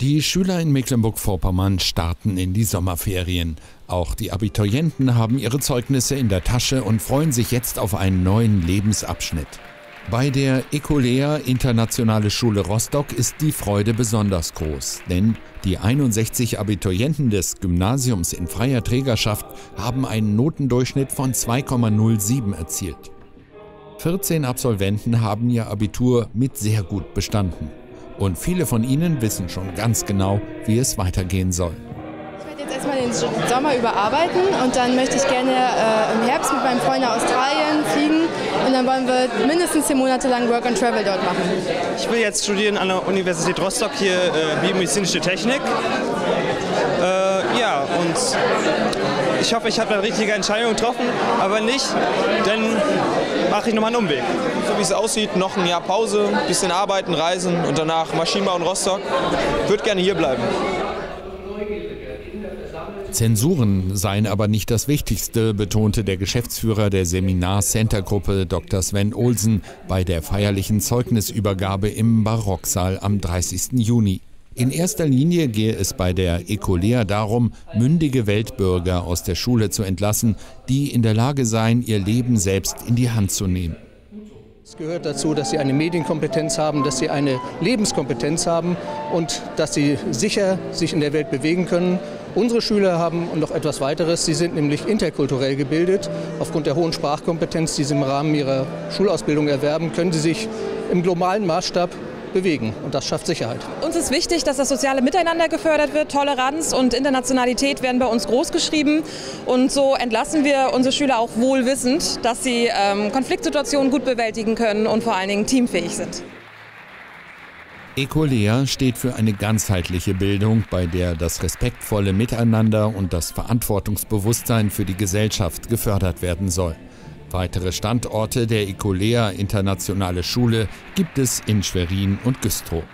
Die Schüler in Mecklenburg-Vorpommern starten in die Sommerferien. Auch die Abiturienten haben ihre Zeugnisse in der Tasche und freuen sich jetzt auf einen neuen Lebensabschnitt. Bei der Ecolea Internationale Schule Rostock ist die Freude besonders groß, denn die 61 Abiturienten des Gymnasiums in freier Trägerschaft haben einen Notendurchschnitt von 2,07 erzielt. 14 Absolventen haben ihr Abitur mit sehr gut bestanden. Und viele von ihnen wissen schon ganz genau, wie es weitergehen soll. Ich werde jetzt erstmal den Sommer überarbeiten und dann möchte ich gerne äh, im Herbst mit meinem Freund nach Australien fliegen und dann wollen wir mindestens zehn Monate lang Work and Travel dort machen. Ich will jetzt studieren an der Universität Rostock hier äh, biomedizinische Technik. Äh, ja, und ich hoffe, ich habe eine richtige Entscheidung getroffen, aber nicht, dann mache ich nochmal einen Umweg. So wie es aussieht, noch ein Jahr Pause, bisschen arbeiten, reisen und danach Maschinenbau in Rostock. Würde gerne hier bleiben. Zensuren seien aber nicht das Wichtigste, betonte der Geschäftsführer der Seminar-Center-Gruppe Dr. Sven Olsen bei der feierlichen Zeugnisübergabe im Barocksaal am 30. Juni. In erster Linie gehe es bei der Ecolea darum, mündige Weltbürger aus der Schule zu entlassen, die in der Lage seien, ihr Leben selbst in die Hand zu nehmen. Es gehört dazu, dass sie eine Medienkompetenz haben, dass sie eine Lebenskompetenz haben und dass sie sicher sich in der Welt bewegen können. Unsere Schüler haben noch etwas weiteres. Sie sind nämlich interkulturell gebildet. Aufgrund der hohen Sprachkompetenz, die sie im Rahmen ihrer Schulausbildung erwerben, können sie sich im globalen Maßstab bewegen und das schafft Sicherheit. Uns ist wichtig, dass das soziale Miteinander gefördert wird. Toleranz und Internationalität werden bei uns großgeschrieben und so entlassen wir unsere Schüler auch wohl wissend, dass sie ähm, Konfliktsituationen gut bewältigen können und vor allen Dingen teamfähig sind. Ecolea steht für eine ganzheitliche Bildung, bei der das respektvolle Miteinander und das Verantwortungsbewusstsein für die Gesellschaft gefördert werden soll. Weitere Standorte der Ecolea Internationale Schule gibt es in Schwerin und Güstrow.